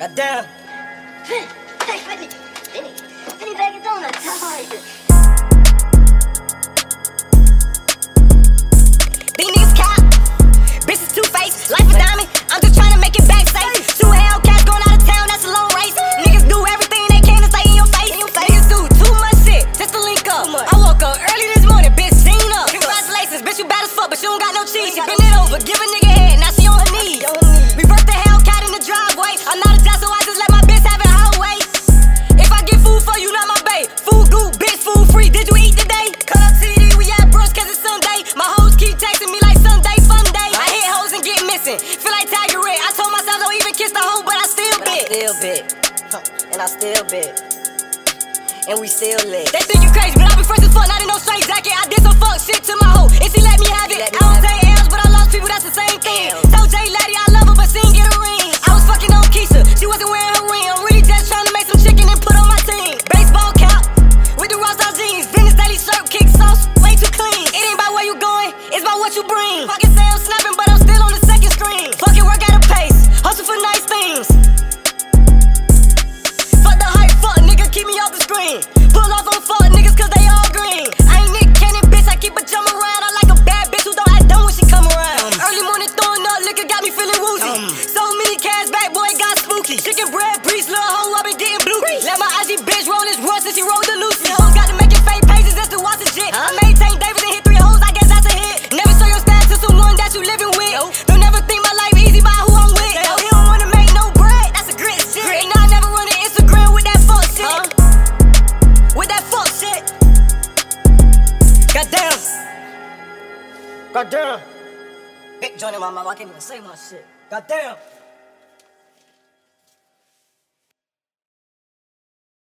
Goddamn. Hey, Penny, Penny, Penny bag of donuts. How are you? These niggas cap, bitches two face, life a diamond. I'm just trying to make it back safe. Two Hellcats going out of town, that's a long race. Niggas do everything they can to stay in your face. Niggas do too much shit just to link up. I woke up early this morning, bitch, seen up. Congratulations, bitch, you bad as fuck, but you don't got no cheese. Bend it over, give a nigga still bit. And I still bit. And we still lit. They think you crazy, but I be fresh as fuck, not in no straight jacket. I did some fuck shit to my hoe, and she let me have it. Me I don't take L's, but I lost people, that's the same thing. Damn. Told Jay Laddie I love her, but she ain't get a ring. I was fucking on Keisha, she wasn't wearing feeling woozy. So many cash back, boy, got spooky. Chicken bread, priest, little hoe, I been getting blue. Let my IG bitch roll this run since she rolled the Lucy. Hoes got to making fake pages just to watch the shit. I maintain Davis and hit three hoes, I guess that's a hit. Never show your stats to someone that you living with. Don't never think my life easy by who I'm with. No, he don't wanna make no bread, that's a grit shit. And I never run an Instagram with that fuck shit. With that fuck shit. Goddamn. Goddamn. Big joint in my mouth, I can't even say my shit. Goddamn.